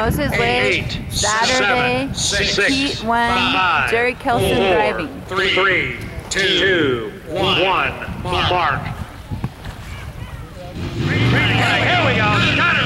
Moses Lake, Saturday, seven, six, Pete five, Jerry Kelson four, driving. Three, three two, two, one, one mark. mark. Here we go.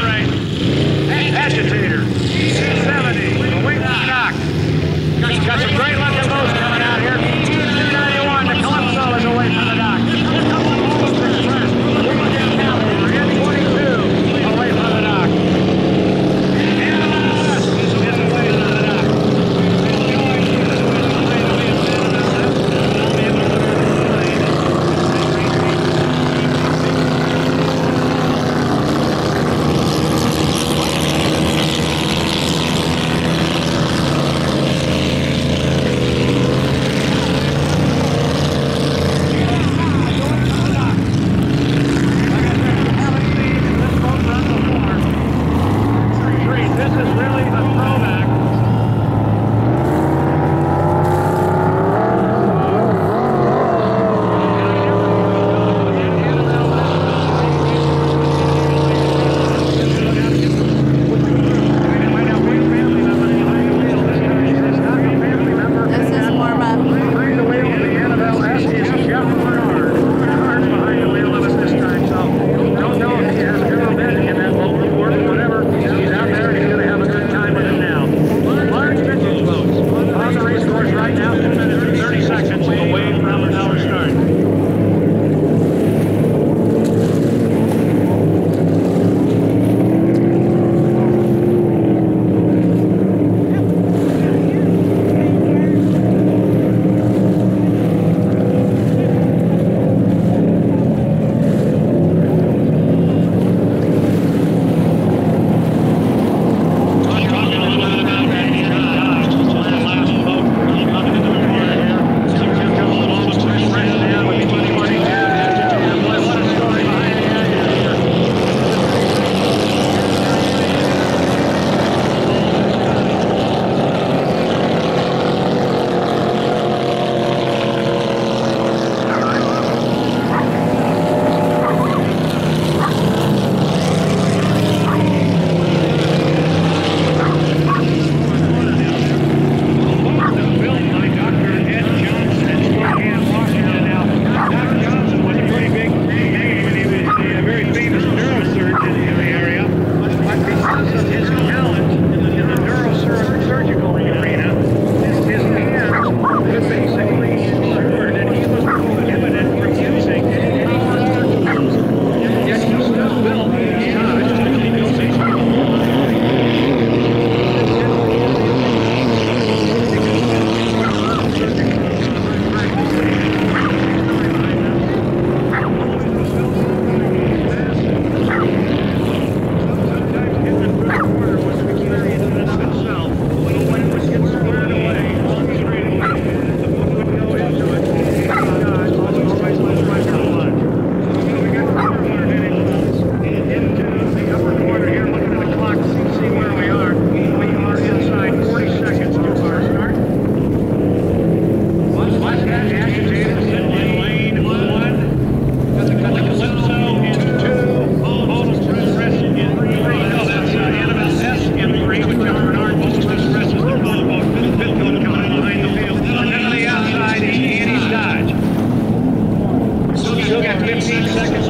segundos.